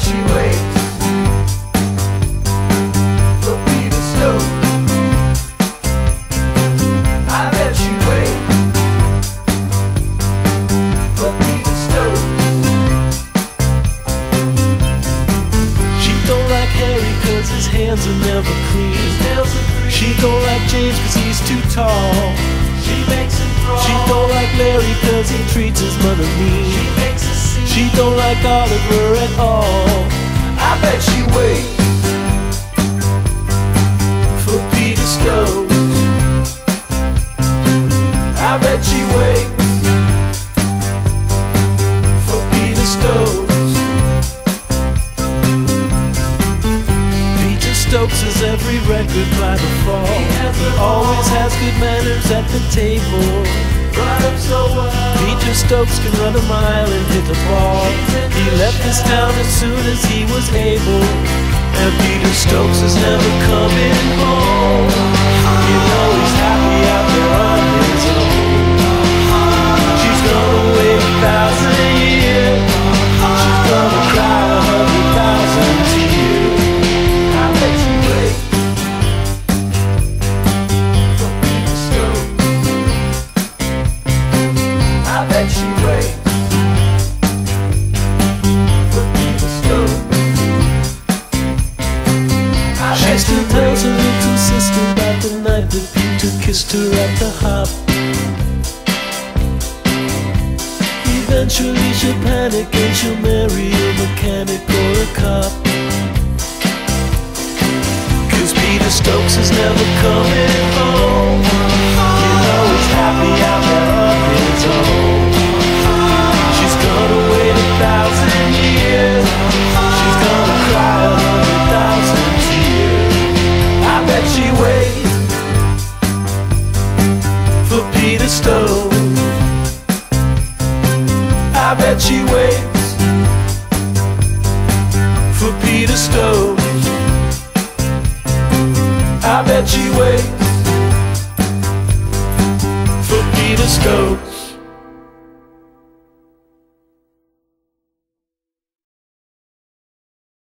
she waits for me to. I bet she waits for. She don't like his hands are never clean. She don't like James cause he's too tall. She don't like Larry cause he treats his mother mean don't like Oliver at all. I bet she waits For Peter Stokes. I bet she waits For Peter Stokes. Peter Stokes is every record by the fall. He always has good manners at the table. Peter Stokes can run a mile and hit the ball. He left this town as soon as he was able. And Peter Stokes is never coming home. Still tells her little sister about the night that Peter kissed her at the hop. Eventually she'll panic and she'll marry a mechanic or a cop. Cause Peter Stokes is never coming I bet she waits For Peter Stokes. I bet she waits For Peter Stokes.